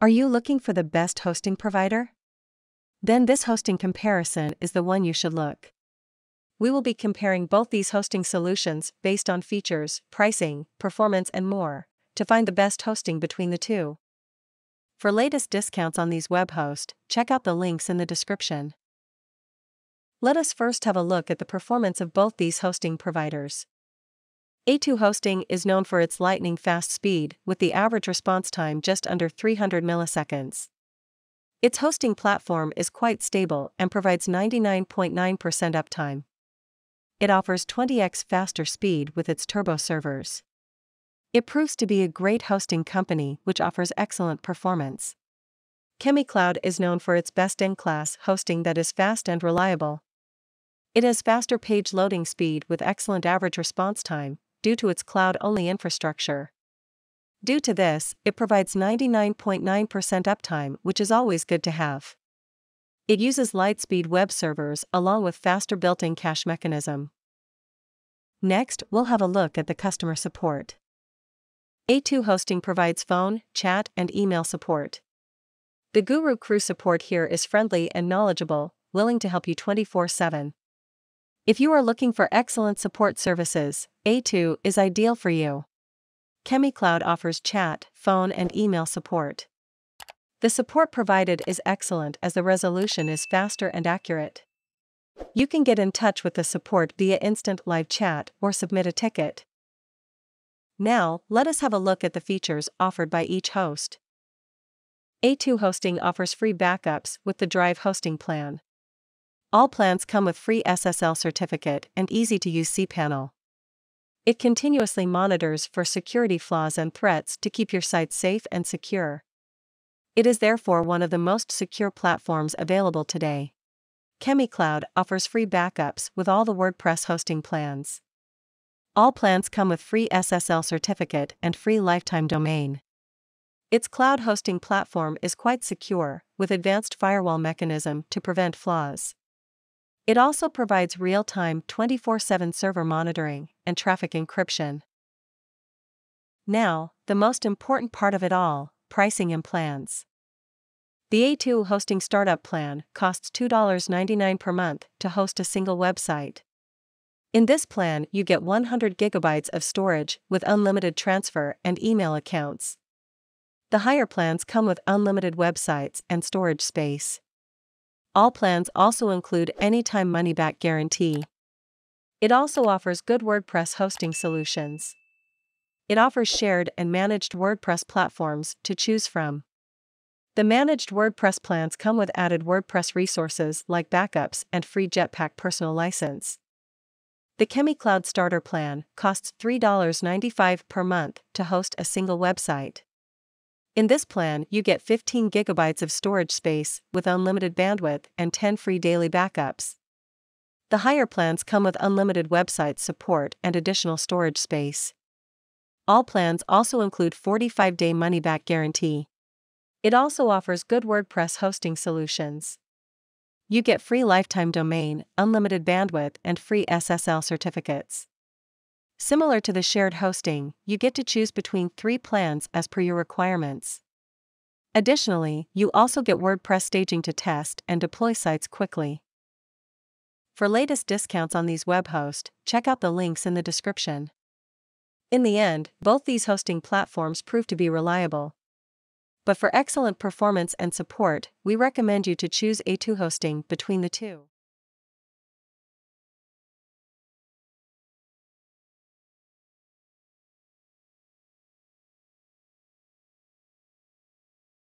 Are you looking for the best hosting provider? Then this hosting comparison is the one you should look. We will be comparing both these hosting solutions based on features, pricing, performance, and more to find the best hosting between the two. For latest discounts on these web hosts, check out the links in the description. Let us first have a look at the performance of both these hosting providers. A2 Hosting is known for its lightning fast speed, with the average response time just under 300 milliseconds. Its hosting platform is quite stable and provides 99.9% uptime. It offers 20x faster speed with its turbo servers. It proves to be a great hosting company which offers excellent performance. ChemiCloud is known for its best in class hosting that is fast and reliable. It has faster page loading speed with excellent average response time, due to its cloud only infrastructure. Due to this, it provides 99.9% uptime, which is always good to have. It uses LiteSpeed web servers along with faster built in cache mechanism. Next, we'll have a look at the customer support. A2 Hosting provides phone, chat, and email support. The Guru Crew support here is friendly and knowledgeable, willing to help you 24 7. If you are looking for excellent support services, A2 is ideal for you. ChemiCloud offers chat, phone, and email support. The support provided is excellent as the resolution is faster and accurate. You can get in touch with the support via instant live chat or submit a ticket. Now, let us have a look at the features offered by each host. A2 Hosting offers free backups with the Drive Hosting plan. All plans come with free SSL certificate and easy to use cPanel. It continuously monitors for security flaws and threats to keep your site safe and secure. It is therefore one of the most secure platforms available today. ChemiCloud offers free backups with all the WordPress hosting plans. All plans come with free SSL certificate and free lifetime domain. Its cloud hosting platform is quite secure, with advanced firewall mechanism to prevent flaws. It also provides real time 24 7 server monitoring and traffic encryption. Now, the most important part of it all pricing and plans. The A2 hosting startup plan costs $2.99 per month to host a single website. In this plan, you get 100 gigabytes of storage with unlimited transfer and email accounts. The higher plans come with unlimited websites and storage space. All plans also include anytime money back guarantee. It also offers good WordPress hosting solutions. It offers shared and managed WordPress platforms to choose from. The managed WordPress plans come with added WordPress resources like backups and free Jetpack personal license. The ChemiCloud Starter Plan costs $3.95 per month to host a single website. In this plan, you get 15 gigabytes of storage space with unlimited bandwidth and 10 free daily backups. The higher plans come with unlimited website support and additional storage space. All plans also include 45 day money back guarantee. It also offers good WordPress hosting solutions. You get free lifetime domain, unlimited bandwidth, and free SSL certificates. Similar to the shared hosting, you get to choose between three plans as per your requirements. Additionally, you also get WordPress staging to test and deploy sites quickly. For latest discounts on these web hosts, check out the links in the description. In the end, both these hosting platforms prove to be reliable. But for excellent performance and support, we recommend you to choose A2 hosting between the two.